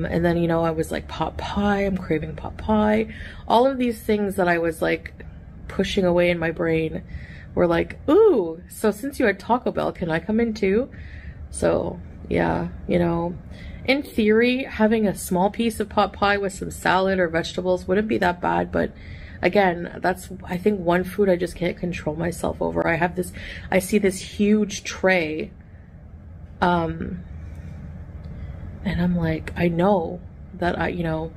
you know, I was like, pot pie, I'm craving pot pie. All of these things that I was like pushing away in my brain were like, ooh, so since you had Taco Bell, can I come in too? So, yeah, you know, in theory, having a small piece of pot pie with some salad or vegetables wouldn't be that bad, but again, that's, I think one food I just can't control myself over. I have this, I see this huge tray, um, and I'm like, I know that I, you know,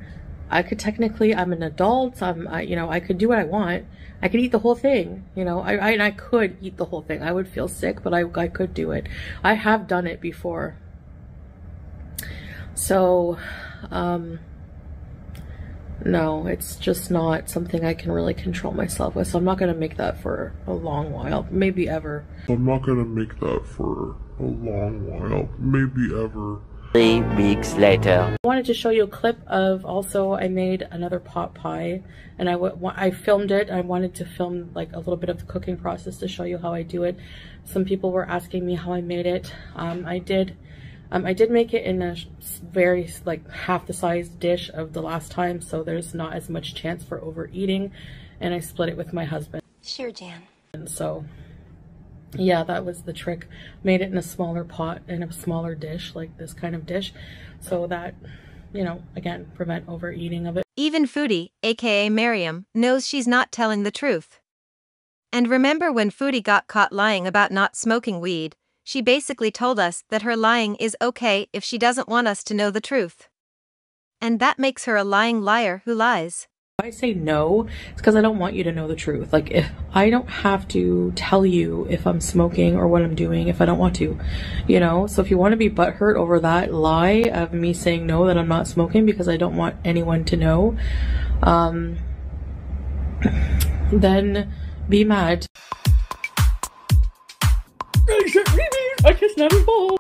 I could technically, I'm an adult, I'm, I, you know, I could do what I want. I could eat the whole thing, you know, I, I, I could eat the whole thing. I would feel sick, but I, I could do it. I have done it before. So, um, no, it's just not something I can really control myself with. So I'm not going to make that for a long while, maybe ever. I'm not going to make that for a long while, maybe ever. Three weeks later. I wanted to show you a clip of also I made another pot pie and I, I filmed it. I wanted to film like a little bit of the cooking process to show you how I do it. Some people were asking me how I made it. Um, I did um, I did make it in a very, like, half the size dish of the last time, so there's not as much chance for overeating, and I split it with my husband. Sure, Jan. And so, yeah, that was the trick. Made it in a smaller pot, in a smaller dish, like this kind of dish, so that, you know, again, prevent overeating of it. Even Foodie, aka Miriam, knows she's not telling the truth. And remember when Foodie got caught lying about not smoking weed, she basically told us that her lying is okay if she doesn't want us to know the truth. And that makes her a lying liar who lies. I say no, it's because I don't want you to know the truth. Like, if I don't have to tell you if I'm smoking or what I'm doing if I don't want to, you know? So if you want to be butthurt over that lie of me saying no, that I'm not smoking because I don't want anyone to know, um, then be mad. I just never fall.